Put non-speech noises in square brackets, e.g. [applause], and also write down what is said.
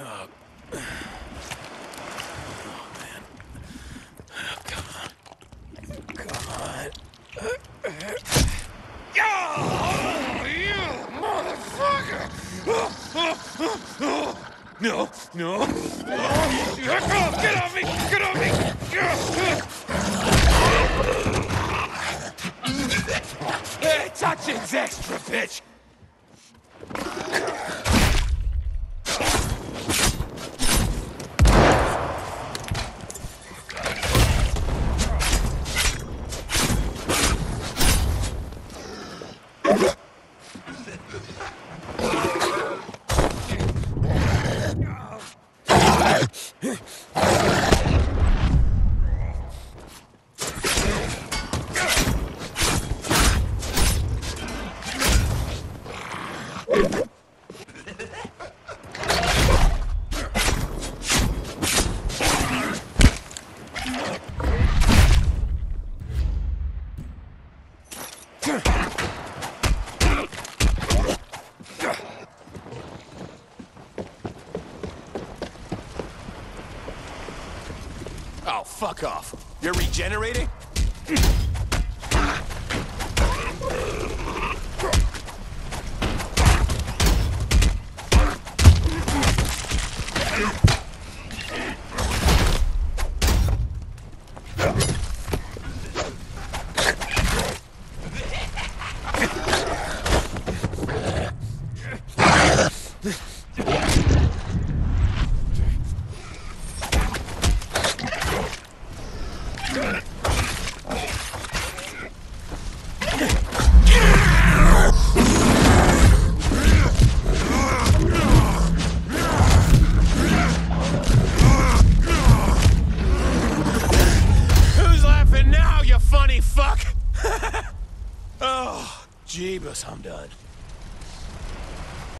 Oh. Oh, man. Oh, come on. Come on. Oh, you motherfucker! No, no. Oh, get off me! Get off me! Hey, touching's extra, bitch! Oh, fuck off. You're regenerating? Who's [laughs] oh, Jeebus, I'm done.